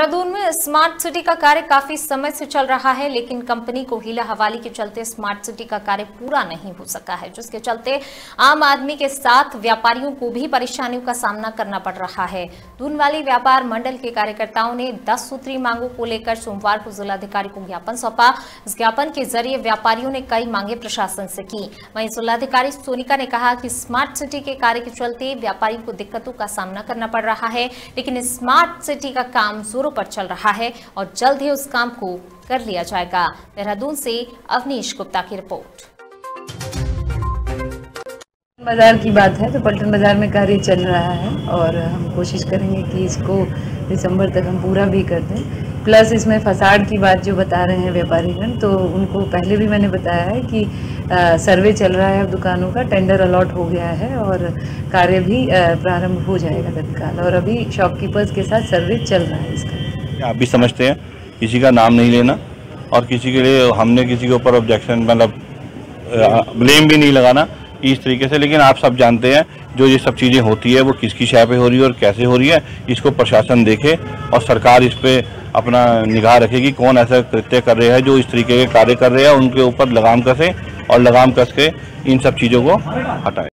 देहरादून में smart city का कार्य काफ़ी समय से चल रहा है, लेकिन कंपनी को हीला हवाली के चलते स्मार्ट सिटी का कार्य पूरा नहीं हो सका है, जिसके चलते आम आदमी के साथ व्यापारियों को भी परेशानियों का सामना करना पड़ रहा है। दून वाली व्यापार मंडल के कार्यकर्ताओं ने दस सूत्री मांगों को लेकर सोमवार को जिलाधिकारी को ज्ञापन सौंपा। इस ज्ञापन के ज़रिए व्यापारियों ने कई मांगे प्रशासन से की। वहीं जिलाधिकारी सोनिका ने कहा कि स्मार्ट सिटी के कार्य के चलते व्यापारियों को दिक्कतों का सामना करना पड़ रहा है, लेकिन स्मार्ट सिटी का काम जोरों पर चल रहा है और जल्द ही उस काम को कर लिया जाएगा। देहरादून से अवनीश गुप्ता की रिपोर्ट। बाज़ार की बात है तो पल्टन बाज़ार में कार्य चल रहा है और हम कोशिश करेंगे कि इसको दिसंबर तक हम पूरा भी कर दें। प्लस इसमें फसाड की बात जो बता रहे हैं व्यापारीगण तो उनको पहले भी मैंने बताया है कि सर्वे चल रहा है अब दुकानों का टेंडर अलॉट हो गया है और कार्य भी प्रारंभ हो जाएगा तत्काल और अभी शॉपकीपर्स के साथ सर्वे चल रहा है इसका। आप भी समझते हैं? किसी का नाम नहीं लेना और किसी के लिए हमने किसी के ऊपर ऑब्जेक्शन मतलब ब्लेम भी नहीं लगाना इस तरीके से, लेकिन आप सब जानते हैं जो ये सब चीज़ें होती है, वो किसकी शय पे हो रही है और कैसे हो रही है, इसको प्रशासन देखे और सरकार इस पर अपना निगाह रखे कि कौन ऐसा कृत्य कर रहे हैं, जो इस तरीके के कार्य कर रहे हैं, उनके ऊपर लगाम कसे और लगाम कस के इन सब चीज़ों को हटाए।